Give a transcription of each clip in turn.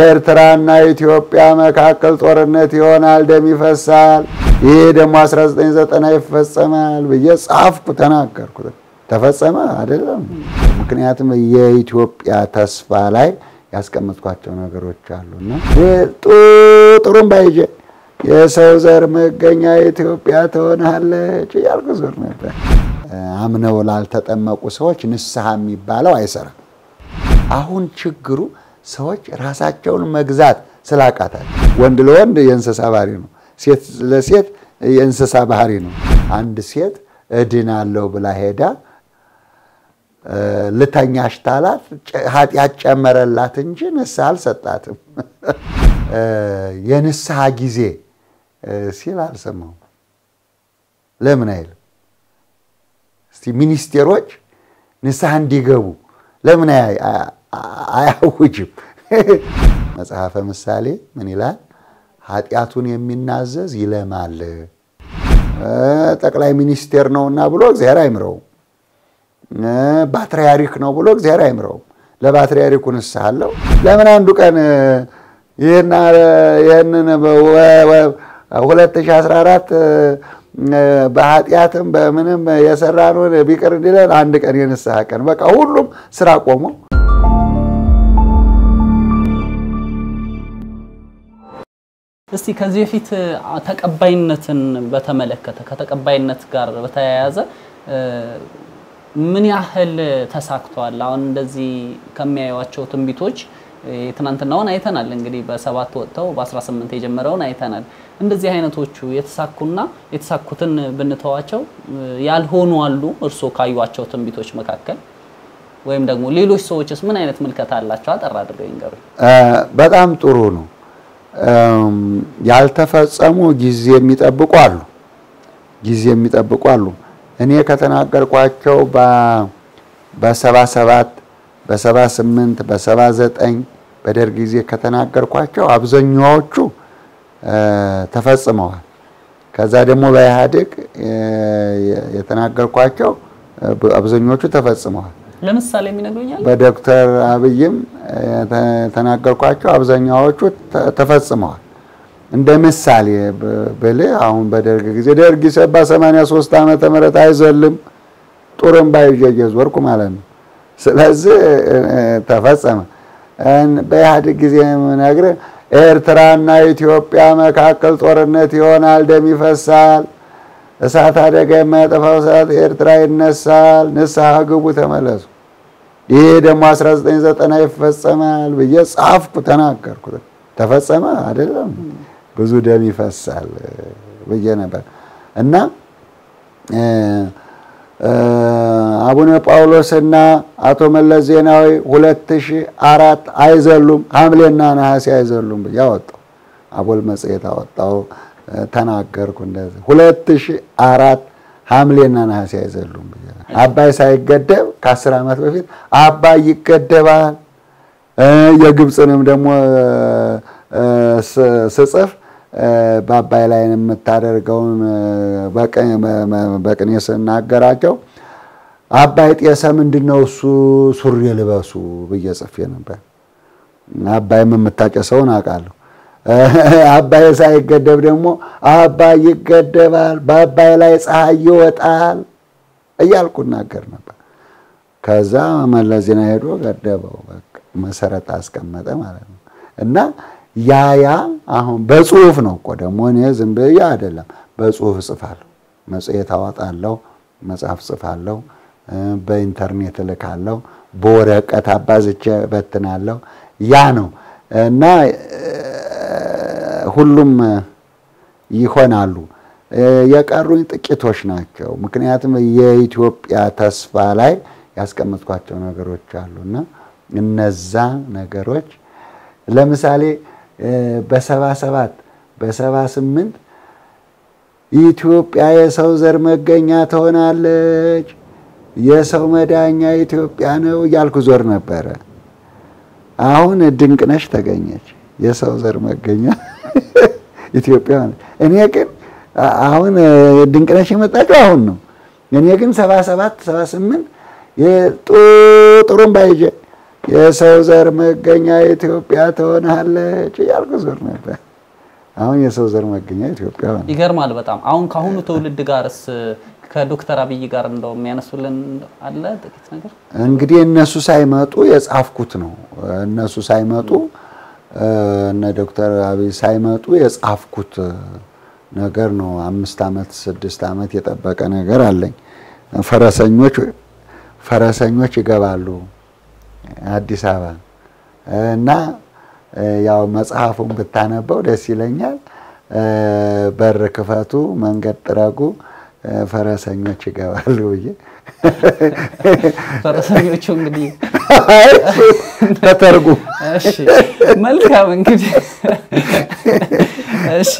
ኤርትራና ኢትዮጵያ መካከል ጦርነት ይሆናል፣ ደም ይፈሳል፣ ይሄ ደግሞ 1990 ይፈጸማል ብዬ ጻፍኩ፣ ተናገርኩ። ተፈጸመ አይደለም። ምክንያቱም የኢትዮጵያ ተስፋ ላይ ያስቀመጥኳቸው ነገሮች አሉና ጥሩም ባይዤ የሰው ዘር መገኛ ኢትዮጵያ ትሆናለች እያልኩ ዞር ነበር። አምነው ላልተጠመቁ ሰዎች ንስሐ የሚባለው አይሰራም። አሁን ችግሩ ሰዎች ራሳቸውን መግዛት ስላቃታቸው፣ ወንድ ለወንድ የእንስሳ ባህሪ ነው፣ ሴት ለሴት የእንስሳ ባህሪ ነው። አንድ ሴት እድናለሁ ብላ ሄዳ ልተኛሽ ታላት ኃጢአት ጨመረላት እንጂ ንስሐ አልሰጣትም። የንስሐ ጊዜ ሲል አልሰማሁም። ለምን አይልም? እስቲ ሚኒስቴሮች ንስሐ እንዲገቡ ለምን አያውጅም? መጽሐፈ ምሳሌ ምን ይላል? ኃጢአቱን የሚናዘዝ ይለማል። ጠቅላይ ሚኒስቴር ነውና ብሎ እግዚአብሔር አይምረውም። ባትሪያሪክ ነው ብሎ እግዚአብሔር አይምረውም። ለባትሪያሪኩ ንስሐ አለው። ለምን አንዱ ቀን ይህንን 2014 በኃጢአትም በምንም የሰራነውን ቢቅር እንዲለን አንድ ቀን የንስሐ ቀን በቃ ሁሉም ስራ ቆሞ እስቲ ከዚህ በፊት ተቀባይነትን በተመለከተ ከተቀባይነት ጋር በተያያዘ ምን ያህል ተሳክቷል? አሁን እንደዚህ ከሚያዩዋቸው ትንቢቶች የትናንትናውን አይተናል። እንግዲህ በሰባት ወጥተው በ18 የጀመረውን አይተናል። እንደዚህ አይነቶቹ የተሳኩና የተሳኩትን ብንተዋቸው ያልሆኑ አሉ እርስዎ ካዩዋቸው ትንቢቶች መካከል ወይም ደግሞ ሌሎች ሰዎችስ ምን አይነት ምልከታ አላቸው? አጠር አድርገው ይንገሩኝ። በጣም ጥሩ ነው። ያልተፈጸሙ ጊዜ የሚጠብቁ አሉ። ጊዜ የሚጠብቁ አሉ። እኔ ከተናገርኳቸው በሰባ ሰባት በሰባ ስምንት በሰባ ዘጠኝ በደርግ ጊዜ ከተናገርኳቸው አብዛኛዎቹ ተፈጽመዋል። ከዛ ደግሞ በኢህአዴግ የተናገርኳቸው አብዛኞቹ ተፈጽመዋል። ለምሳሌ የሚነግሩኛል? በዶክተር አብይም የተናገርኳቸው አብዛኛዎቹ ተፈጽመዋል። እንደ ምሳሌ ብልህ አሁን በደርግ ጊዜ ደርግ ሰባ 83 ዓመተ ምህረት አይዘልም ጡርምባ ይዤ እየዞርኩ ማለት ነው። ስለዚህ ተፈጸመ። በኢህአዴግ ጊዜ የምነግርህ ኤርትራና ኢትዮጵያ መካከል ጦርነት ይሆናል፣ ደም ይፈሳል፣ እሳት አደጋ የማያጠፋው እሳት ኤርትራ ይነሳል፣ ንስሐ ግቡ፣ ተመለሱ። ይሄ ደግሞ 1990 ይፈጸማል ብዬ ጻፍኩ፣ ተናገርኩ። ተፈጸመ አይደለም ብዙ ደም ይፈሳል ብዬ ነበር እና አቡነ ጳውሎስና አቶ መለስ ዜናዊ ሁለት ሺህ አራት አይዘሉም ሐምሌና ነሐሴ አይዘሉም ብዬ አወጣው። አቦል መጽሔት አወጣው ተናገርኩ። እንደዚህ ሁለት ሺህ አራት ሐምሌና ነሐሴ አይዘሉም ብዬ አባይ ሳይገደብ ከአስር ዓመት በፊት አባይ ይገደባል። የግብፅንም ደግሞ ስጽፍ በአባይ ላይ የምታደርገውን በቅኔ ስናገራቸው አባይ ጤሰ ምንድን ነው እሱ ሱሪ ልበሱ ብዬ ጽፌ ነበር። አባይም የምታጨሰውን አውቃለሁ። አባይ ሳይገደብ ደግሞ አባይ ይገደባል፣ በአባይ ላይ ፀሐይ ይወጣል እያልኩ እናገር ነበር። ከዛ መለስ ዜናዊ ሄዶ ገደበው፣ መሰረት አስቀመጠ ማለት ነው እና ያ ያ አሁን በጽሁፍ ነው እኮ ደግሞ እኔ ዝም ብዬ አይደለም፣ በጽሁፍ እጽፋለሁ፣ መጽሔት አወጣለሁ፣ መጽሐፍ ጽፋለሁ፣ በኢንተርኔት እልካለሁ፣ በወረቀት አባዝቼ በትናለሁ። ያ ነው እና ሁሉም ይሆናሉ። የቀሩኝ ጥቂቶች ናቸው። ምክንያቱም የኢትዮጵያ ተስፋ ላይ ያስቀመጥኳቸው ነገሮች አሉና እነዛ ነገሮች ለምሳሌ በሰባ ሰባት በሰባ ስምንት ኢትዮጵያ የሰው ዘር መገኛ ትሆናለች፣ የሰው መዳኛ ኢትዮጵያ ነው እያልኩ ዞር ነበረ። አሁን ድንቅነሽ ተገኘች፣ የሰው ዘር መገኛ ኢትዮጵያ እኔ ግን አሁን ድንቅነሽ የመጣችው አሁን ነው። እኔ ግን ሰባ ሰባት ሰባ ስምንት ጥሩምባ ይዤ የሰው ዘር መገኛ ኢትዮጵያ ትሆናለች እያልኩ ዞር ነበር። አሁን የሰው ዘር መገኛ ኢትዮጵያ ሆነ። ይገርማል በጣም አሁን ከአሁኑ ትውልድ ጋርስ ከዶክተር አብይ ጋር እንደው የሚያነሱልን አለ ጥቂት ነገር እንግዲህ እነሱ ሳይመጡ የጻፍኩት ነው። እነሱ ሳይመጡ እነ ዶክተር አብይ ሳይመጡ የጻፍኩት ነገር ነው። አምስት ዓመት ስድስት ዓመት የጠበቀ ነገር አለኝ። ፈረሰኞች ፈረሰኞች ይገባሉ አዲስ አበባ። እና ያው መጽሐፉን ብታነበው ደስ ይለኛል። በር ክፈቱ፣ መንገድ ጥረጉ፣ ፈረሰኞች ይገባሉ ብዬ። ፈረሰኞቹ እንግዲህ ተተርጉ እሺ መልካም እንግዲህ። እሺ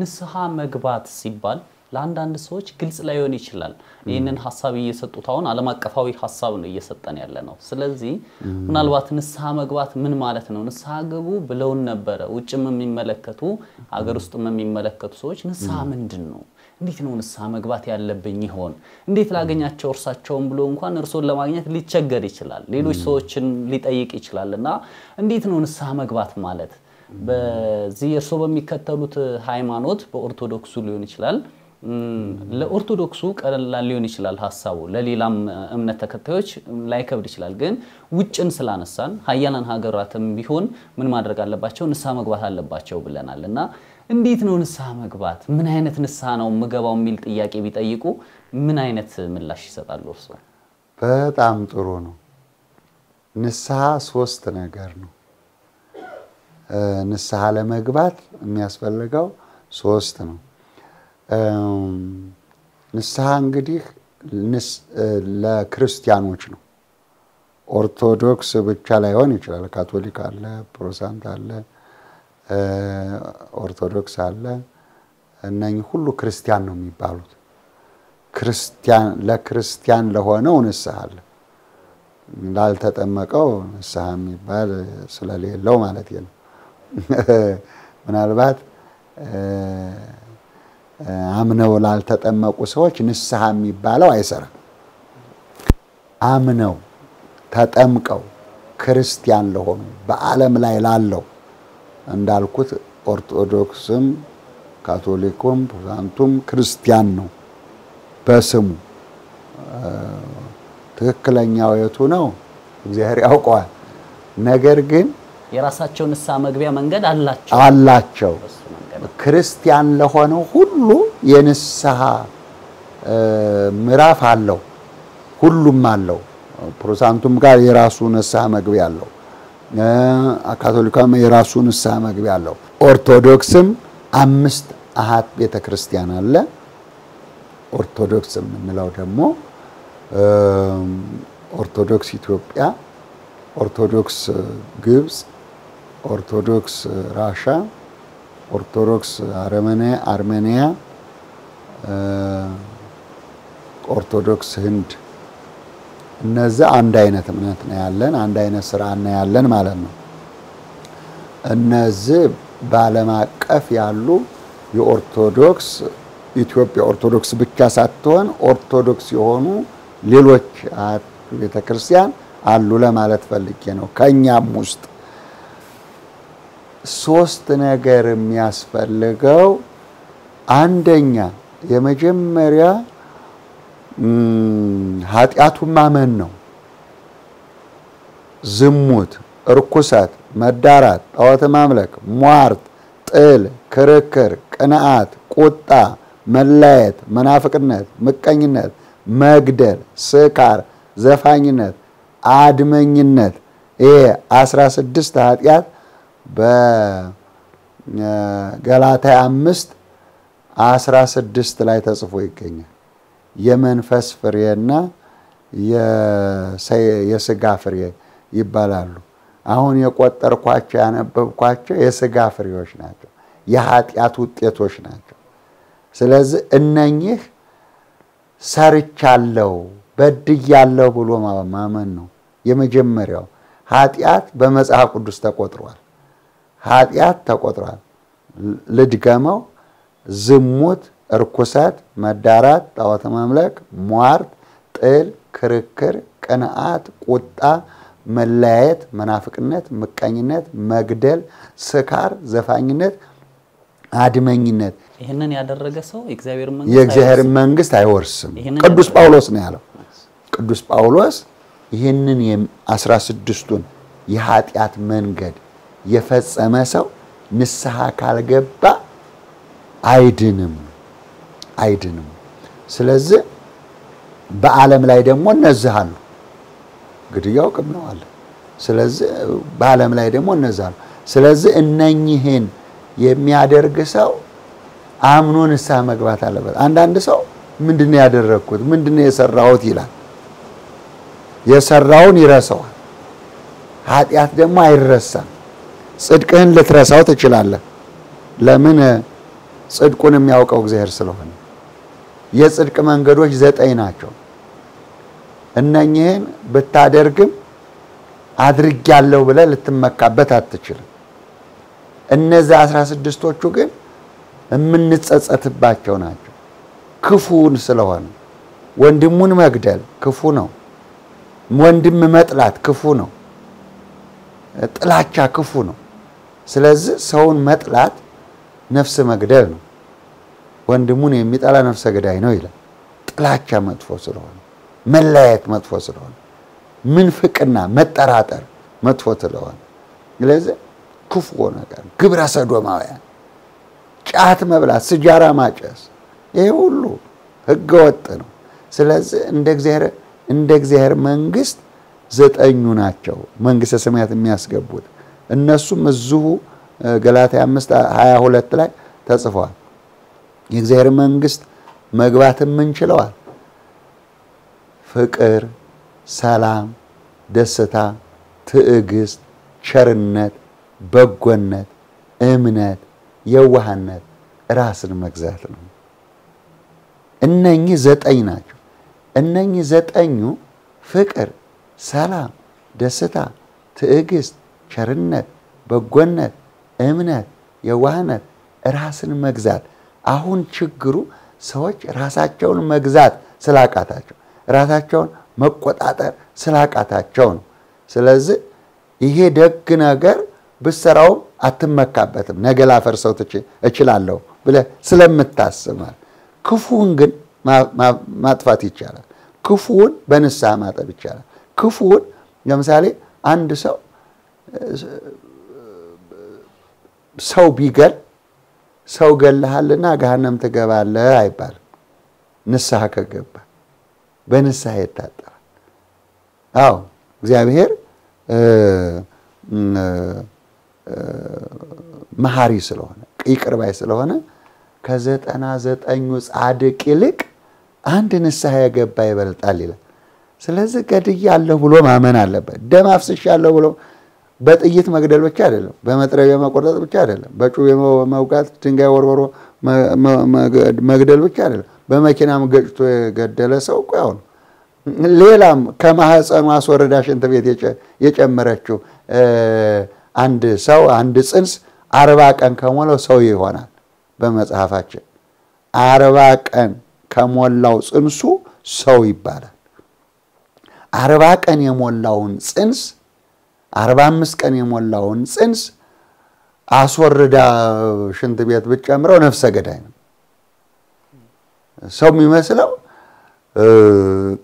ንስሐ መግባት ሲባል ለአንዳንድ ሰዎች ግልጽ ላይሆን ይችላል። ይህንን ሀሳብ እየሰጡት አሁን ዓለም አቀፋዊ ሀሳብ ነው እየሰጠን ያለ ነው። ስለዚህ ምናልባት ንስሐ መግባት ምን ማለት ነው? ንስሐ ግቡ ብለውን ነበረ። ውጭም የሚመለከቱ ሀገር ውስጥም የሚመለከቱ ሰዎች ንስሐ ምንድን ነው? እንዴት ነው ንስሐ መግባት ያለብኝ ይሆን? እንዴት ላገኛቸው እርሳቸውን ብሎ እንኳን እርሶን ለማግኘት ሊቸገር ይችላል። ሌሎች ሰዎችን ሊጠይቅ ይችላል እና እንዴት ነው ንስሐ መግባት ማለት? በዚህ እርሶ በሚከተሉት ሃይማኖት በኦርቶዶክሱ ሊሆን ይችላል ለኦርቶዶክሱ ቀላል ሊሆን ይችላል ሀሳቡ፣ ለሌላም እምነት ተከታዮች ላይከብድ ይችላል። ግን ውጭን ስላነሳን ሀያላን ሀገራትም ቢሆን ምን ማድረግ አለባቸው? ንስሐ መግባት አለባቸው ብለናል እና እንዴት ነው ንስሐ መግባት? ምን አይነት ንስሐ ነው ምገባው የሚል ጥያቄ ቢጠይቁ ምን አይነት ምላሽ ይሰጣሉ እርሶ? በጣም ጥሩ ነው። ንስሐ ሶስት ነገር ነው። ንስሐ ለመግባት የሚያስፈልገው ሶስት ነው። ንስሐ እንግዲህ ለክርስቲያኖች ነው። ኦርቶዶክስ ብቻ ላይሆን ይችላል። ካቶሊክ አለ፣ ፕሮቴስታንት አለ፣ ኦርቶዶክስ አለ። እነኚህ ሁሉ ክርስቲያን ነው የሚባሉት። ክርስቲያን ለክርስቲያን ለሆነው ንስሐ አለ። ላልተጠመቀው ንስሐ የሚባል ስለሌለው ማለት ነው። ምናልባት አምነው ላልተጠመቁ ሰዎች ንስሐ የሚባለው አይሰራም። አምነው ተጠምቀው ክርስቲያን ለሆኑ በዓለም ላይ ላለው እንዳልኩት ኦርቶዶክስም፣ ካቶሊኩም፣ ፕሮቴስታንቱም ክርስቲያን ነው በስሙ። ትክክለኛው የቱ ነው እግዚአብሔር ያውቀዋል። ነገር ግን የራሳቸው ንስሐ መግቢያ መንገድ አላቸው አላቸው ክርስቲያን ለሆነው ሁሉ የንስሐ ምዕራፍ አለው። ሁሉም አለው። ፕሮቴስታንቱም ጋር የራሱ ንስሐ መግቢያ አለው። ካቶሊካም የራሱ ንስሐ መግቢያ አለው። ኦርቶዶክስም አምስት አሃት ቤተ ክርስቲያን አለ። ኦርቶዶክስ የምንለው ደግሞ ኦርቶዶክስ ኢትዮጵያ፣ ኦርቶዶክስ ግብፅ፣ ኦርቶዶክስ ራሻ ኦርቶዶክስ አርሜኒያ፣ ኦርቶዶክስ ህንድ። እነዚህ አንድ አይነት እምነት ነው ያለን፣ አንድ አይነት ስራ ነው ያለን ማለት ነው። እነዚህ በዓለም አቀፍ ያሉ የኦርቶዶክስ ኢትዮጵያ ኦርቶዶክስ ብቻ ሳትሆን ኦርቶዶክስ የሆኑ ሌሎች ቤተክርስቲያን አሉ ለማለት ፈልጌ ነው። ከኛም ውስጥ ሶስት ነገር የሚያስፈልገው አንደኛ የመጀመሪያ ኃጢአቱን ማመን ነው። ዝሙት፣ እርኩሰት፣ መዳራት፣ ጣዖት ማምለክ፣ ሟርት፣ ጥል፣ ክርክር፣ ቅንዓት፣ ቁጣ፣ መለያየት፣ መናፍቅነት፣ ምቀኝነት፣ መግደል፣ ስካር፣ ዘፋኝነት፣ አድመኝነት ይሄ አስራ ስድስት ኃጢአት በገላትያ አምስት አስራ ስድስት ላይ ተጽፎ ይገኛል። የመንፈስ ፍሬና የስጋ ፍሬ ይባላሉ። አሁን የቆጠርኳቸው ያነበብኳቸው የስጋ ፍሬዎች ናቸው፣ የኃጢአት ውጤቶች ናቸው። ስለዚህ እነኚህ ሰርቻለሁ በድያለሁ ብሎ ማመን ነው የመጀመሪያው። ኃጢአት በመጽሐፍ ቅዱስ ተቆጥሯል። ኃጢአት ተቆጥሯል። ልድገመው፣ ዝሙት፣ እርኩሰት፣ መዳራት፣ ጣዖት ማምለክ፣ ሟርት፣ ጥል፣ ክርክር፣ ቅንዓት፣ ቁጣ፣ መለያየት፣ መናፍቅነት፣ ምቀኝነት፣ መግደል፣ ስካር፣ ዘፋኝነት፣ አድመኝነት ይህንን ያደረገ ሰው የእግዚአብሔር መንግስት አይወርስም። ቅዱስ ጳውሎስ ነው ያለው። ቅዱስ ጳውሎስ ይህንን አስራ ስድስቱን የኃጢአት መንገድ የፈጸመ ሰው ንስሐ ካልገባ አይድንም አይድንም። ስለዚህ በዓለም ላይ ደግሞ እነዚህ አሉ። ግድያው ቅም ነው አለ። ስለዚህ በዓለም ላይ ደግሞ እነዚህ አሉ። ስለዚህ እነኝህን የሚያደርግ ሰው አምኖ ንስሐ መግባት አለበት። አንዳንድ ሰው ምንድን ነው ያደረግኩት ምንድን ነው የሰራሁት ይላል። የሰራውን ይረሳዋል። ኃጢአት ደግሞ አይረሳም። ጽድቅህን ልትረሳው ትችላለህ። ለምን? ጽድቁን የሚያውቀው እግዚአብሔር ስለሆነ። የጽድቅ መንገዶች ዘጠኝ ናቸው። እነኝህን ብታደርግም አድርጊያለሁ ብለህ ልትመካበት አትችልም። እነዚህ አስራ ስድስቶቹ ግን የምንጸጸትባቸው ናቸው። ክፉን ስለሆነ ወንድሙን መግደል ክፉ ነው። ወንድም መጥላት ክፉ ነው። ጥላቻ ክፉ ነው። ስለዚህ ሰውን መጥላት ነፍስ መግደል ነው። ወንድሙን የሚጠላ ነፍሰ ገዳይ ነው ይላል። ጥላቻ መጥፎ ስለሆነ፣ መለያየት መጥፎ ስለሆነ፣ ምንፍቅና መጠራጠር መጥፎ ስለሆነ፣ ስለዚህ ክፉ ነገር ግብረ ሰዶማውያን፣ ጫት መብላት፣ ስጃራ ማጨስ፣ ይሄ ሁሉ ሕገ ወጥ ነው። ስለዚህ እንደ እግዚአብሔር እንደ እግዚአብሔር መንግስት ዘጠኙ ናቸው መንግስተ ሰማያት የሚያስገቡት። እነሱም እዚሁ ገላትያ አምስት ሀያ ሁለት ላይ ተጽፈዋል። የእግዚአብሔር መንግስት መግባት የምንችለዋል ፍቅር፣ ሰላም፣ ደስታ፣ ትዕግስት፣ ቸርነት፣ በጎነት፣ እምነት፣ የዋህነት፣ ራስን መግዛት ነው። እነኚህ ዘጠኝ ናቸው። እነኚህ ዘጠኙ ፍቅር፣ ሰላም፣ ደስታ፣ ትዕግስት፣ ቸርነት፣ በጎነት፣ እምነት፣ የዋህነት፣ ራስን መግዛት። አሁን ችግሩ ሰዎች ራሳቸውን መግዛት ስላቃታቸው፣ ራሳቸውን መቆጣጠር ስላቃታቸው ነው። ስለዚህ ይሄ ደግ ነገር ብሰራውም አትመካበትም። ነገ ላፈርሰው እችላለሁ ብለህ ስለምታስብ ማለት ክፉውን ግን ማጥፋት ይቻላል። ክፉውን በንስሐ ማጠብ ይቻላል። ክፉውን ለምሳሌ አንድ ሰው ሰው ቢገል ሰው ገለሃልና ገሃነም ትገባለህ አይባልም። ንስሐ ከገባ በንስሐ ይታጠባል። አዎ እግዚአብሔር መሐሪ ስለሆነ ይቅር ስለሆነ ከዘጠና ዘጠኙ ጻድቅ ይልቅ አንድ ንስሐ የገባ ይበልጣል ይላል። ስለዚህ ገድያለሁ ብሎ ማመን አለበት። ደም አፍስሻለሁ ብሎ በጥይት መግደል ብቻ አይደለም፣ በመጥረቢያ መቆረጥ ብቻ አይደለም፣ በጩቤ መውጋት፣ ድንጋይ ወርወሮ መግደል ብቻ አይደለም። በመኪናም ገጭቶ የገደለ ሰው እኮ ያው ነው። ሌላም ከማህፀኑ አስወረዳ ሽንት ቤት የጨመረችው አንድ ሰው አንድ ጽንስ አርባ ቀን ከሞላው ሰው ይሆናል። በመጽሐፋችን አርባ ቀን ከሞላው ጽንሱ ሰው ይባላል። አርባ ቀን የሞላውን ጽንስ አርባ አምስት ቀን የሞላውን ጽንስ አስወርዳ ሽንት ቤት ብትጨምረው ነፍሰ ገዳይ ነው። ሰው የሚመስለው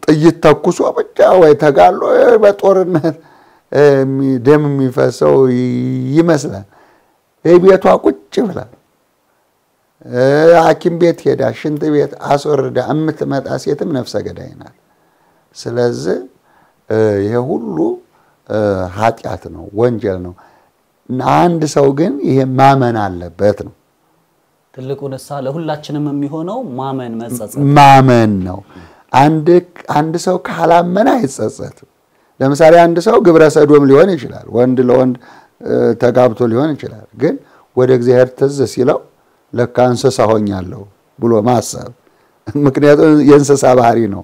ጥይት ተኩሶ ብቻ ወይ ተጋሎ በጦርነት ደም የሚፈሰው ይመስላል። ቤቷ ቁጭ ብላ ሐኪም ቤት ሄዳ ሽንት ቤት አስወርዳ የምትመጣ ሴትም ነፍሰ ገዳይ ናት። ስለዚህ ይሄ ሁሉ ኃጢአት ነው፣ ወንጀል ነው። አንድ ሰው ግን ይሄ ማመን አለበት ነው። ትልቁ ንስሐ ለሁላችንም የሚሆነው ማመን መጸጸት ማመን ነው። አንድ ሰው ካላመነ አይጸጸትም። ለምሳሌ አንድ ሰው ግብረ ሰዶም ሊሆን ይችላል፣ ወንድ ለወንድ ተጋብቶ ሊሆን ይችላል። ግን ወደ እግዚአብሔር ትዝ ሲለው ለካ እንስሳ ሆኛለሁ ብሎ ማሰብ፣ ምክንያቱም የእንስሳ ባህሪ ነው።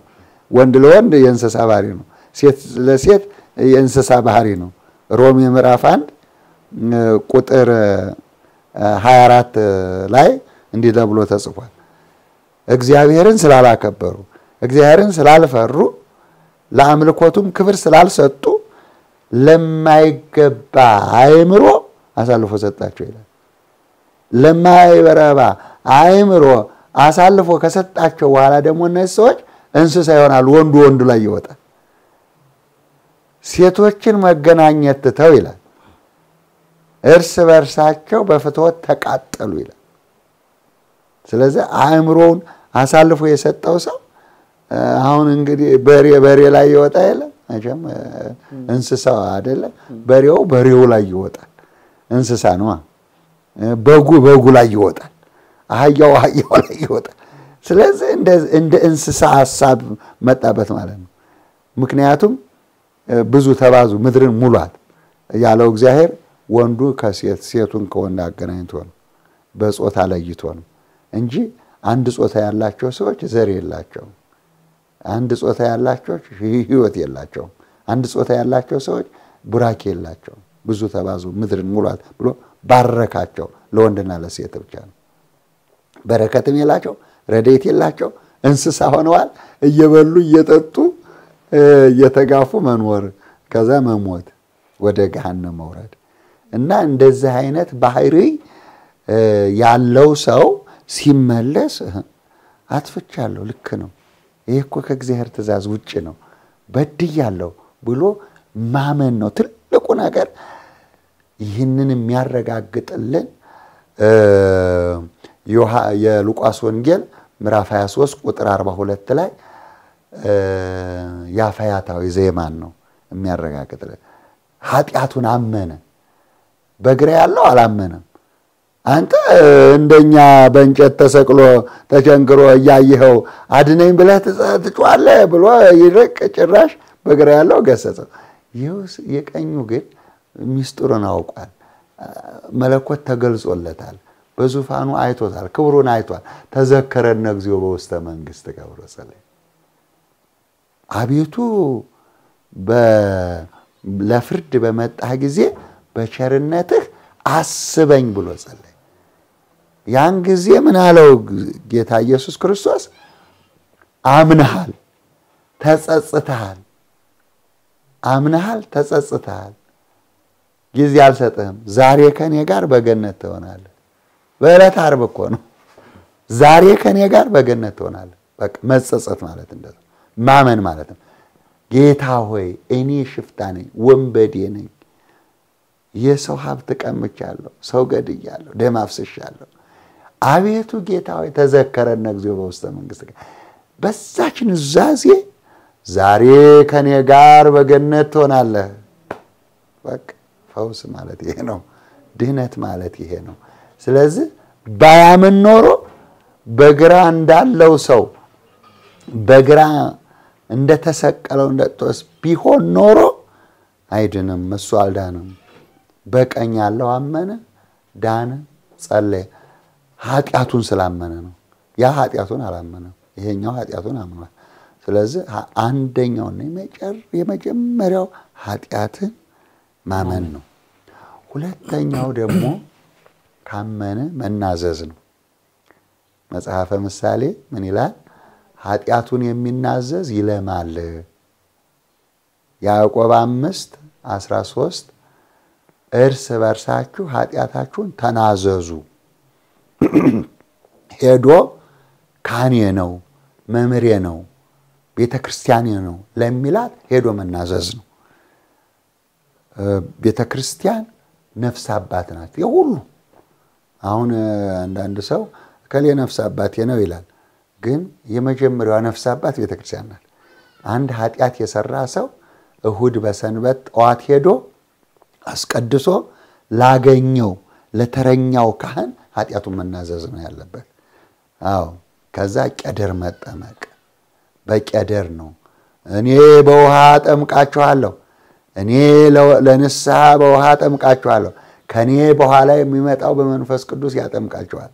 ወንድ ለወንድ የእንስሳ ባህሪ ነው። ሴት ለሴት የእንስሳ ባህሪ ነው። ሮሜ ምዕራፍ አንድ ቁጥር 24 ላይ እንዲህ ተብሎ ተጽፏል። እግዚአብሔርን ስላላከበሩ እግዚአብሔርን ስላልፈሩ ለአምልኮቱም ክብር ስላልሰጡ ለማይገባ አእምሮ አሳልፎ ሰጣቸው ይላል። ለማይረባ አእምሮ አሳልፎ ከሰጣቸው በኋላ ደግሞ እነዚህ ሰዎች እንስሳ ይሆናሉ። ወንዱ ወንዱ ላይ ይወጣል። ሴቶችን መገናኘት ትተው ይላል እርስ በርሳቸው በፍትወት ተቃጠሉ ይላል። ስለዚህ አእምሮውን አሳልፎ የሰጠው ሰው አሁን እንግዲህ በሬ በሬ ላይ ይወጣ የለም መቼም እንስሳው አይደለም። በሬው በሬው ላይ ይወጣል፣ እንስሳ ነዋ። በጉ በጉ ላይ ይወጣል፣ አህያው አህያው ላይ ይወጣል። ስለዚህ እንደ እንስሳ ሀሳብ መጣበት ማለት ነው። ምክንያቱም ብዙ ተባዙ ምድርን ሙሏት ያለው እግዚአብሔር ወንዱ ከሴት ሴቱን ከወንድ አገናኝቶ ነው፣ በጾታ ለይቶ ነው እንጂ አንድ ጾታ ያላቸው ሰዎች ዘር የላቸውም። አንድ ጾታ ያላቸው ሕይወት የላቸውም። አንድ ጾታ ያላቸው ሰዎች ቡራኬ የላቸውም። ብዙ ተባዙ ምድርን ሙሏት ብሎ ባረካቸው። ለወንድና ለሴት ብቻ ነው። በረከትም የላቸው፣ ረድኤት የላቸው። እንስሳ ሆነዋል። እየበሉ እየጠጡ እየተጋፉ መኖር፣ ከዛ መሞት፣ ወደ ገሃነም መውረድ እና እንደዚህ አይነት ባህሪ ያለው ሰው ሲመለስ አጥፍቻለሁ፣ ልክ ነው፣ ይህ እኮ ከእግዚአብሔር ትእዛዝ ውጭ ነው፣ በድያለሁ ብሎ ማመን ነው ትልቁ ነገር። ይህንን የሚያረጋግጥልን የሉቃስ ወንጌል ምዕራፍ 23 ቁጥር 42 ላይ የፈያታዊ ዜማን ነው የሚያረጋግጥልን። ኃጢአቱን አመነ። በግራ ያለው አላመነም። አንተ እንደኛ በእንጨት ተሰቅሎ ተቸንክሮ እያየኸው አድነኝ ብለህ ትጮኻለህ ብሎ ይርቅ ጭራሽ በግራ ያለው ገሰጸው። የቀኙ ግን ሚስጥሩን አውቋል። መለኮት ተገልጾለታል። በዙፋኑ አይቶታል። ክብሩን አይቷል። ተዘከረነ እግዚኦ በውስተ መንግሥት አቤቱ ለፍርድ በመጣህ ጊዜ በቸርነትህ አስበኝ ብሎ ጸለይ። ያን ጊዜ ምን አለው ጌታ ኢየሱስ ክርስቶስ? አምነሃል፣ ተጸጽተሃል። አምነሃል፣ ተጸጽተሃል። ጊዜ አልሰጥህም። ዛሬ ከኔ ጋር በገነት ትሆናለህ። በዕለት ዓርብ እኮ ነው። ዛሬ ከኔ ጋር በገነት ትሆናለህ። በቃ መጸጸት ማለት እንደዛ ማመን ማለት ነው። ጌታ ሆይ እኔ ሽፍታ ነኝ፣ ወንበዴ ነኝ፣ የሰው ሀብት ቀምቻለሁ፣ ሰው ገድያለሁ፣ ደም አፍስሻለሁ። አቤቱ ጌታ ሆይ ተዘከረነ እግዚኦ በውስተ መንግሥት። በዛች ኑዛዜ ዛሬ ከኔ ጋር በገነት ትሆናለህ። በቃ ፈውስ ማለት ይሄ ነው። ድህነት ማለት ይሄ ነው። ስለዚህ ባያምን ኖሮ በግራ እንዳለው ሰው በግራ እንደተሰቀለው እንደጦስ ቢሆን ኖሮ አይድንም። እሱ አልዳንም። በቀኝ ያለው አመነ፣ ዳነ፣ ጸለየ። ኃጢአቱን ስላመነ ነው። ያ ኃጢአቱን አላመነም። ይሄኛው ኃጢአቱን አምኗል። ስለዚህ አንደኛውና የመጀመሪያው ኃጢአትን ማመን ነው። ሁለተኛው ደግሞ ካመነ መናዘዝ ነው። መጽሐፈ ምሳሌ ምን ይላል? ኃጢአቱን የሚናዘዝ ይለማል። ያዕቆብ አምስት አስራ ሶስት እርስ በርሳችሁ ኃጢአታችሁን ተናዘዙ። ሄዶ ካህኔ ነው መምሬ ነው ቤተ ክርስቲያኔ ነው ለሚላት ሄዶ መናዘዝ ነው። ቤተ ክርስቲያን ነፍስ አባት ናት የሁሉ። አሁን አንዳንድ ሰው ከሌ ነፍስ አባቴ ነው ይላል። ግን የመጀመሪያዋ ነፍስ አባት ቤተ ክርስቲያን ናት። አንድ ኃጢአት የሰራ ሰው እሁድ በሰንበት ጠዋት ሄዶ አስቀድሶ ላገኘው ለተረኛው ካህን ኃጢአቱን መናዘዝ ነው ያለበት። አዎ ከዛ ቄደር መጠመቅ በቄደር ነው። እኔ በውሃ ጠምቃችኋለሁ፣ እኔ ለንስሐ በውሃ ጠምቃችኋለሁ፣ ከእኔ በኋላ የሚመጣው በመንፈስ ቅዱስ ያጠምቃችኋል።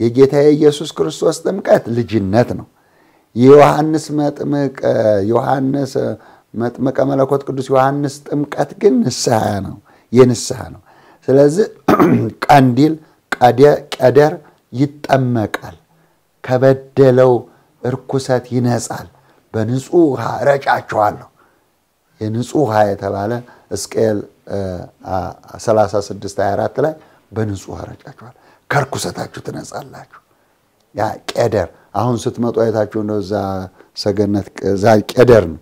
የጌታ የኢየሱስ ክርስቶስ ጥምቀት ልጅነት ነው። የዮሐንስ መጥምቅ ዮሐንስ መጥምቀ መለኮት ቅዱስ ዮሐንስ ጥምቀት ግን ንስሐ ነው፣ የንስሐ ነው። ስለዚህ ቀንዲል ቀደር ይጠመቃል፣ ከበደለው እርኩሰት ይነጻል። በንጹሕ ውሃ እረጫችኋለሁ የንጹህ ውሃ የተባለ ሕዝቅኤል 36 24 ላይ በንጹህ ውሃ ከርኩሰታችሁ ትነጻላችሁ። ያ ቄደር አሁን ስትመጡ አይታችሁ እንደው እዛ ሰገነት እዛ ቄደር ነው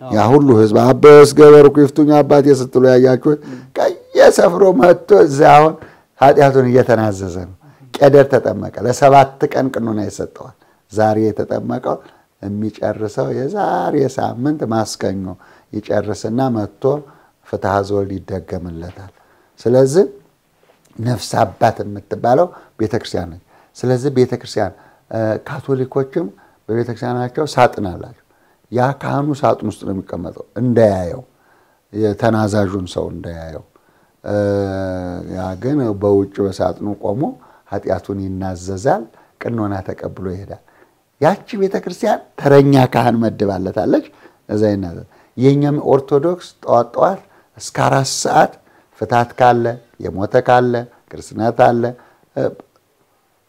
ያ ሁሉ ህዝብ አበስ ገበርኩ ይፍቱኝ አባቴ ስትሉ ያያችሁት ከየሰፍሮ መጥቶ እዛ አሁን ኃጢአቱን እየተናዘዘ ነው። ቄደር ተጠመቀ። ለሰባት ቀን ቅኑና ይሰጠዋል። ዛሬ የተጠመቀው የሚጨርሰው የዛሬ ሳምንት ማስከኞ ይጨርስና መጥቶ ፍትሐ ዘወልድ ይደገምለታል። ስለዚህ ነፍስ አባት የምትባለው ቤተክርስቲያን ነች። ስለዚህ ቤተክርስቲያን ካቶሊኮችም በቤተክርስቲያናቸው ሳጥን አላቸው። ያ ካህኑ ሳጥን ውስጥ ነው የሚቀመጠው እንዳያየው የተናዛዡን ሰው እንዳያየው። ያ ግን በውጭ በሳጥኑ ቆሞ ኃጢአቱን ይናዘዛል፣ ቅኖና ተቀብሎ ይሄዳል። ያቺ ቤተክርስቲያን ተረኛ ካህን መድባለታለች፣ እዛ ይናዘዝ። የእኛም ኦርቶዶክስ ጠዋት ጠዋት እስከ አራት ሰዓት ፍታት ካለ የሞተ ካለ ክርስትናት አለ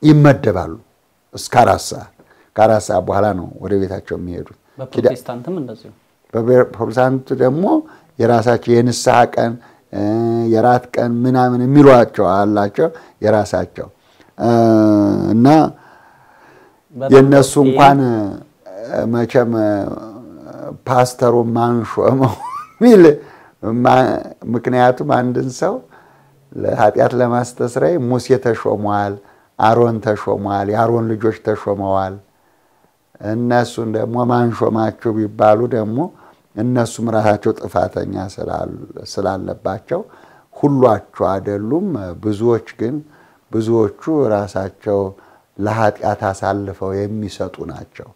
ይመደባሉ። እስከ አራት ሰዓት ከአራት ሰዓት በኋላ ነው ወደ ቤታቸው የሚሄዱት። በፕሮቴስታንትም እንደዚሁ በፕሮቴስታንት ደግሞ የራሳቸው የንስሐ ቀን የራት ቀን ምናምን የሚሏቸው አላቸው የራሳቸው እና የእነሱ እንኳን መቼም ፓስተሩ ማንሾመው ሚል ምክንያቱም አንድን ሰው ለኃጢአት ለማስተስረይ ሙሴ ተሾሟል፣ አሮን ተሾሟል፣ የአሮን ልጆች ተሾመዋል። እነሱን ደግሞ ማንሾማችሁ ቢባሉ ደግሞ እነሱም ራሳቸው ጥፋተኛ ስላለባቸው ሁሏቸው አይደሉም። ብዙዎች ግን ብዙዎቹ ራሳቸው ለኃጢአት አሳልፈው የሚሰጡ ናቸው።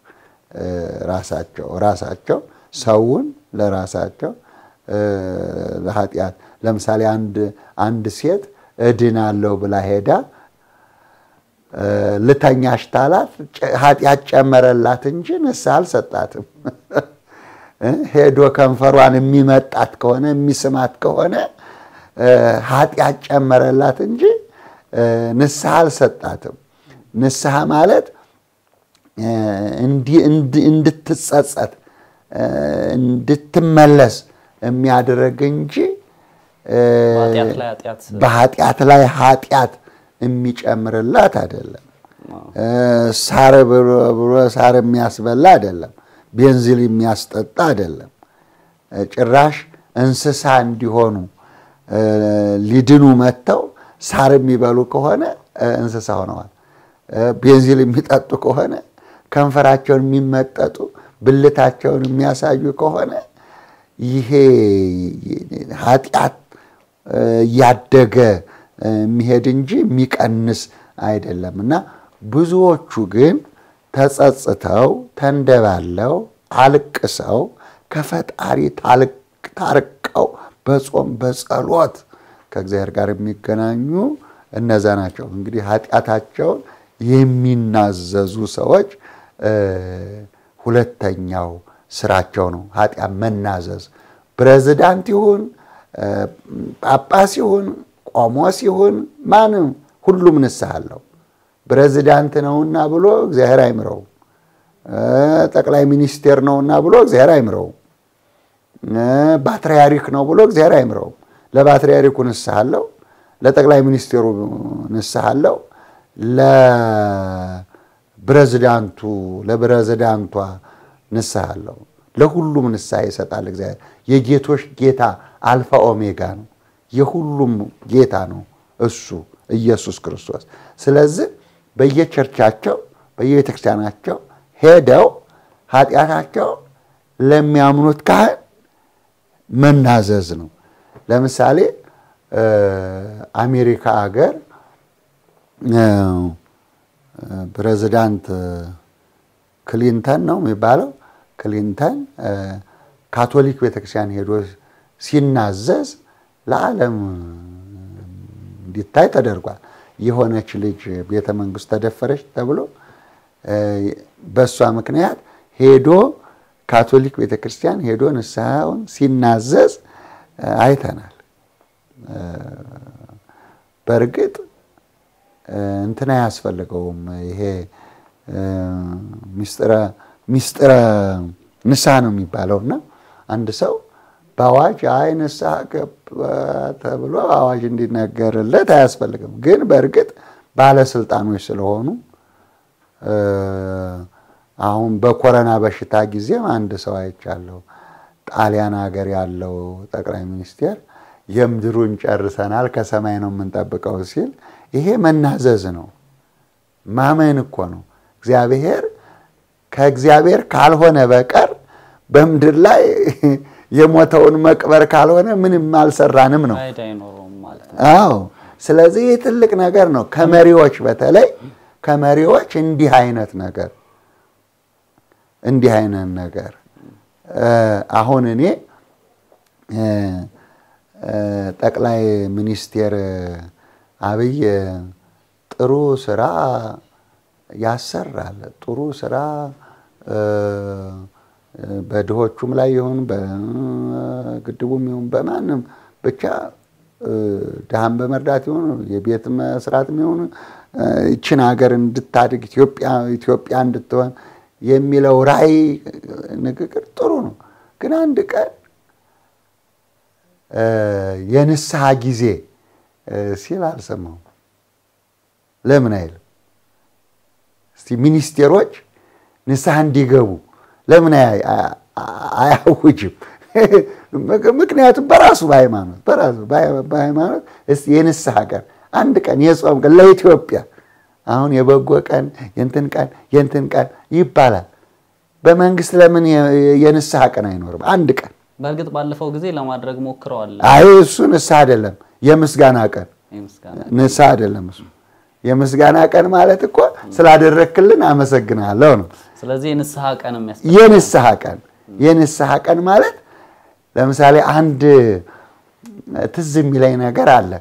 ራሳቸው ራሳቸው ሰውን ለራሳቸው ለኃጢአት ለምሳሌ አንድ አንድ ሴት እድናለሁ ብላ ሄዳ ልተኛሽ ታላት ኃጢአት ጨመረላት እንጂ ንስሐ አልሰጣትም። ሄዶ ከንፈሯን የሚመጣት ከሆነ የሚስማት ከሆነ ኃጢአት ጨመረላት እንጂ ንስሐ አልሰጣትም። ንስሐ ማለት እንድትጸጸት እንድትመለስ የሚያደርግ እንጂ በኃጢአት ላይ ኃጢአት የሚጨምርላት አይደለም። ሳር ብሎ ሳር የሚያስበላ አይደለም። ቤንዚል የሚያስጠጣ አይደለም። ጭራሽ እንስሳ እንዲሆኑ ሊድኑ መጥተው ሳር የሚበሉ ከሆነ እንስሳ ሆነዋል። ቤንዚል የሚጠጡ ከሆነ ከንፈራቸውን የሚመጠጡ ብልታቸውን የሚያሳዩ ከሆነ ይሄ ኃጢአት እያደገ የሚሄድ እንጂ የሚቀንስ አይደለም እና ብዙዎቹ ግን ተጸጽተው ተንደባለው አልቅሰው ከፈጣሪ ታርቀው በጾም በጸሎት ከእግዚአብሔር ጋር የሚገናኙ እነዛ ናቸው። እንግዲህ ኃጢአታቸውን የሚናዘዙ ሰዎች ሁለተኛው ስራቸው ነው ኃጢአት መናዘዝ። ፕሬዝዳንት ይሁን ጳጳስ ይሁን ቆሞስ ይሁን ማንም ሁሉም ንስሐ አለው። ፕሬዝዳንት ነውና ብሎ እግዚአብሔር አይምረው። ጠቅላይ ሚኒስቴር ነውና ብሎ እግዚአብሔር አይምረው። ባትሪያሪክ ነው ብሎ እግዚአብሔር አይምረው። ለባትሪያሪኩ ንስሐ አለው፣ ለጠቅላይ ሚኒስቴሩ ንስሐ አለው፣ ለፕሬዝዳንቱ ለፕሬዝዳንቷ ንስሐ አለው። ለሁሉም ንስሐ ይሰጣል እግዚአብሔር። የጌቶች ጌታ አልፋ ኦሜጋ ነው። የሁሉም ጌታ ነው እሱ ኢየሱስ ክርስቶስ። ስለዚህ በየቸርቻቸው በየቤተክርስቲያናቸው ሄደው ኃጢአታቸው ለሚያምኑት ካህን መናዘዝ ነው። ለምሳሌ አሜሪካ ሀገር ፕሬዚዳንት ክሊንተን ነው የሚባለው ክሊንተን ካቶሊክ ቤተክርስቲያን ሄዶ ሲናዘዝ ለዓለም እንዲታይ ተደርጓል። የሆነች ልጅ ቤተ መንግስት ተደፈረች ተብሎ በእሷ ምክንያት ሄዶ ካቶሊክ ቤተክርስቲያን ሄዶ ንስሐውን ሲናዘዝ አይተናል። በእርግጥ እንትን አያስፈልገውም። ይሄ ሚስጥረ ንስሐ ነው የሚባለው እና አንድ ሰው በአዋጅ አይ ንስሐ ገባ ተብሎ አዋጅ እንዲነገርለት አያስፈልግም። ግን በእርግጥ ባለስልጣኖች ስለሆኑ አሁን በኮረና በሽታ ጊዜም አንድ ሰው አይቻለሁ። ጣሊያን ሀገር ያለው ጠቅላይ ሚኒስቴር የምድሩን ጨርሰናል ከሰማይ ነው የምንጠብቀው ሲል ይሄ መናዘዝ ነው፣ ማመን እኮ ነው። እግዚአብሔር ከእግዚአብሔር ካልሆነ በቀር በምድር ላይ የሞተውን መቅበር ካልሆነ ምንም አልሰራንም ነው። አዎ። ስለዚህ ይህ ትልቅ ነገር ነው። ከመሪዎች በተለይ ከመሪዎች እንዲህ አይነት ነገር እንዲህ አይነት ነገር አሁን እኔ ጠቅላይ ሚኒስቴር አብይ ጥሩ ስራ ያሰራል። ጥሩ ስራ በድሆቹም ላይ ይሁን በግድቡም ይሁን በማንም ብቻ ድሃን በመርዳት ይሁን የቤት መስራትም ይሁን ይችን ሀገር እንድታድግ ኢትዮጵያ እንድትሆን የሚለው ራዕይ ንግግር ጥሩ ነው። ግን አንድ ቀን የንስሐ ጊዜ ሲል አልሰማሁም። ለምን አይልም? ሚኒስቴሮች ንስሐ እንዲገቡ ለምን አያውጅም? ምክንያቱም በራሱ በሃይማኖት በራሱ በሃይማኖት የንስሐ ቀን አንድ ቀን የጾም ቀን ለኢትዮጵያ አሁን የበጎ ቀን የእንትን ቀን የእንትን ቀን ይባላል። በመንግስት ለምን የንስሐ ቀን አይኖርም? አንድ ቀን በእርግጥ ባለፈው ጊዜ ለማድረግ ሞክረዋል። አይ እሱ ንስሐ አይደለም፣ የምስጋና ቀን ንስሐ አይደለም። እሱ የምስጋና ቀን ማለት እኮ ስላደረክልን አመሰግናለሁ ነው። ስለዚህ የንስሐ ቀን የንስሐ ቀን የንስሐ ቀን ማለት ለምሳሌ አንድ ትዝ የሚለኝ ነገር አለ።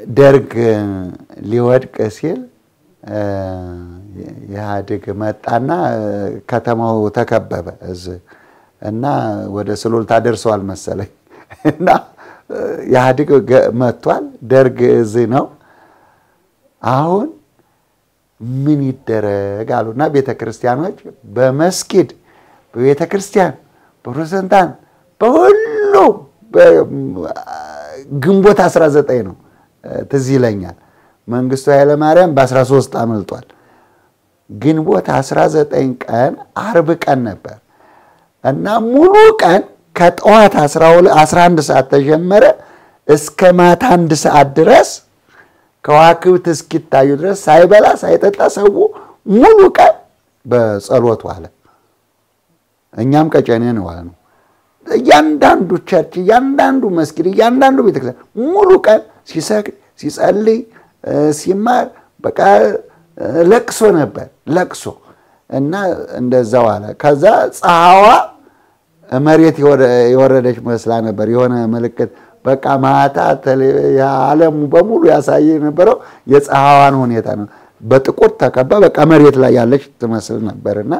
የደርግ ሊወድቅ ሲል ኢህአዴግ መጣና ከተማው ተከበበ እና ወደ ስሉልታ ደርሰዋል መሰለኝ እና ኢህአዴግ መጥቷል። ደርግ እዝ ነው። አሁን ምን ይደረግ አሉና ቤተ ክርስቲያኖች በመስጊድ በቤተ ክርስቲያን በፕሮቴስታንት በሁሉ ግንቦት 19 ነው ትዝ ይለኛል። መንግስቱ ኃይለማርያም በ13 አመልጧል። ግንቦት 19 ቀን አርብ ቀን ነበር እና ሙሉ ቀን ከጠዋት 11 ሰዓት ተጀመረ እስከ ማታ አንድ ሰዓት ድረስ ከዋክብት እስኪታዩ ድረስ ሳይበላ ሳይጠጣ ሰው ሙሉ ቀን በጸሎት ዋለ። እኛም ቀጨኔ ነው ነው። እያንዳንዱ church፣ እያንዳንዱ መስጊድ፣ እያንዳንዱ ቤተክርስቲያን ሙሉ ቀን ሲሰግድ፣ ሲጸልይ፣ ሲማር በቃ ለቅሶ ነበር ለቅሶ እና እንደዛው አለ። ከዛ ፀሐዋ መሬት የወረደች መስላ ነበር የሆነ ምልክት በቃ ማታ ዓለሙ በሙሉ ያሳየ የነበረው የፀሐዋን ሁኔታ ነው። በጥቁር ተከባ በቃ መሬት ላይ ያለች ትመስል ነበር እና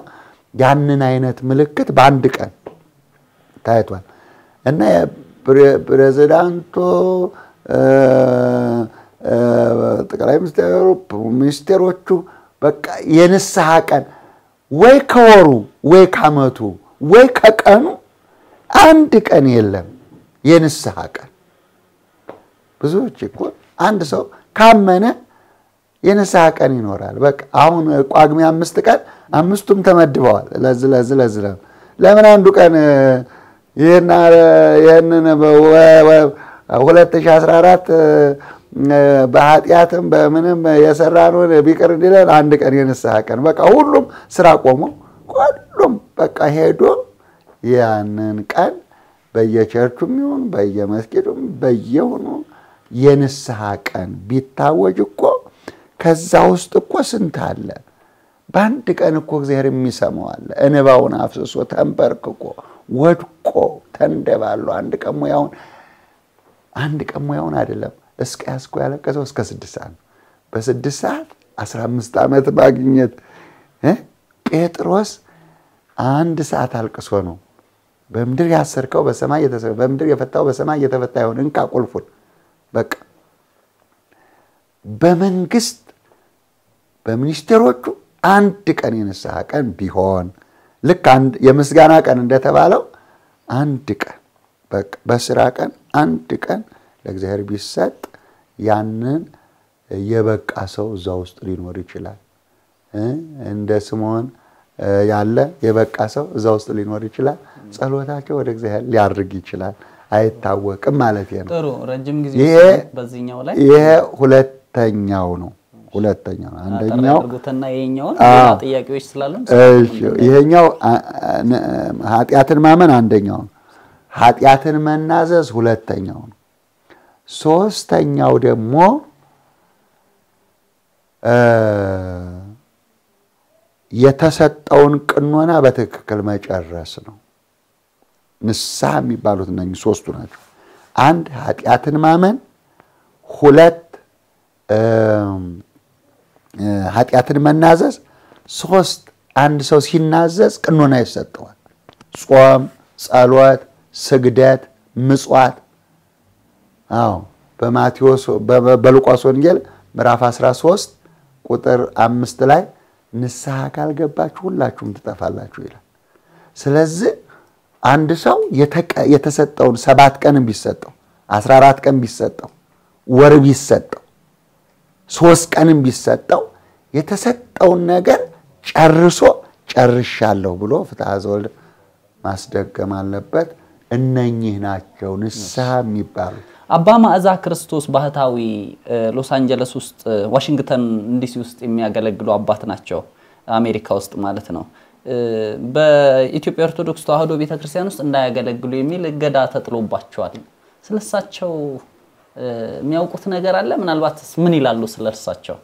ያንን አይነት ምልክት በአንድ ቀን ታይቷል እና ፕሬዚዳንቱ፣ ጠቅላይ ሚኒስቴሩ፣ ሚኒስቴሮቹ በቃ የንስሐ ቀን ወይ ከወሩ ወይ ከዓመቱ ወይ ከቀኑ አንድ ቀን የለም የንስሐ ቀን። ብዙዎች እኮ አንድ ሰው ካመነ የንስሐ ቀን ይኖራል። በቃ አሁን ጳጉሜ አምስት ቀን አምስቱም ተመድበዋል። ለዚህ ለዚህ ለዚህ ለምን አንዱ ቀን ይህንን 2014 በኃጢአትም በምንም የሰራነውን ቢቅር እንዲለን አንድ ቀን የንስሐ ቀን በቃ ሁሉም ስራ ቆሞ ሁሉም በቃ ሄዶ ያንን ቀን በየቸርቹም ይሁን በየመስጊዱም በየሆኑ የንስሐ ቀን ቢታወጅ እኮ ከዛ ውስጥ እኮ ስንት አለ። በአንድ ቀን እኮ እግዚአብሔር የሚሰማው እንባውን አፍስሶ ተንበርክኮ ወድቆ ተንደባሎ። አንድ ቀን ሙያውን አንድ ቀን ሙያውን አይደለም። እስከ ያስኮ ያለቀሰው እስከ ስድስት ሰዓት ነው። በስድስት ሰዓት አስራ አምስት ዓመት ማግኘት። ጴጥሮስ አንድ ሰዓት አልቅሶ ነው በምድር ያሰርከው በሰማይ በምድር የፈታው በሰማይ እየተፈታ ይሆን እንካ ቁልፉን በቃ። በመንግስት በሚኒስቴሮቹ አንድ ቀን የንስሐ ቀን ቢሆን ልክ የምስጋና ቀን እንደተባለው አንድ ቀን በስራ ቀን አንድ ቀን ለእግዚአብሔር ቢሰጥ ያንን የበቃ ሰው እዛ ውስጥ ሊኖር ይችላል። እንደ ስምዖን ያለ የበቃ ሰው እዛ ውስጥ ሊኖር ይችላል። ጸሎታቸው ወደ እግዚአብሔር ሊያርግ ይችላል። አይታወቅም ማለት ነው። ጥሩ ረጅም ጊዜ ይሄ በዚህኛው ላይ ይሄ ሁለተኛው ነው። ሁለተኛው ነው። አንደኛው አድርጉትና ይሄኛውን ጥያቄዎች ስላሉን እሺ፣ ይሄኛው ኃጢአትን ማመን አንደኛው ነው። ኃጢአትን መናዘዝ ሁለተኛው ነው። ሶስተኛው ደግሞ የተሰጠውን ቅኖና በትክክል መጨረስ ነው። ንስሐ የሚባሉት እነኚህ ሶስቱ ናቸው። አንድ ኃጢአትን ማመን፣ ሁለት ኃጢአትን መናዘዝ፣ ሶስት አንድ ሰው ሲናዘዝ ቅኖና ይሰጠዋል። ጾም፣ ጸሎት፣ ስግደት፣ ምጽዋት። አዎ በማቴዎስ በሉቃስ ወንጌል ምዕራፍ 13 ቁጥር አምስት ላይ ንስሐ ካልገባችሁ ሁላችሁም ትጠፋላችሁ ይላል። ስለዚህ አንድ ሰው የተሰጠውን ሰባት ቀን ቢሰጠው አስራ አራት ቀን ቢሰጠው ወር ቢሰጠው ሶስት ቀንም ቢሰጠው የተሰጠውን ነገር ጨርሶ ጨርሻለሁ ብሎ ፍትሐ ዘወልድ ማስደገም አለበት። እነኚህ ናቸው ንስሐ የሚባሉት። አባ ማዕዛ ክርስቶስ ባህታዊ ሎስ አንጀለስ ውስጥ ዋሽንግተን ዲሲ ውስጥ የሚያገለግሉ አባት ናቸው። አሜሪካ ውስጥ ማለት ነው። በኢትዮጵያ ኦርቶዶክስ ተዋሕዶ ቤተክርስቲያን ውስጥ እንዳያገለግሉ የሚል እገዳ ተጥሎባቸዋል። ስለሳቸው የሚያውቁት ነገር አለ? ምናልባት ምን ይላሉ ስለ እርሳቸው?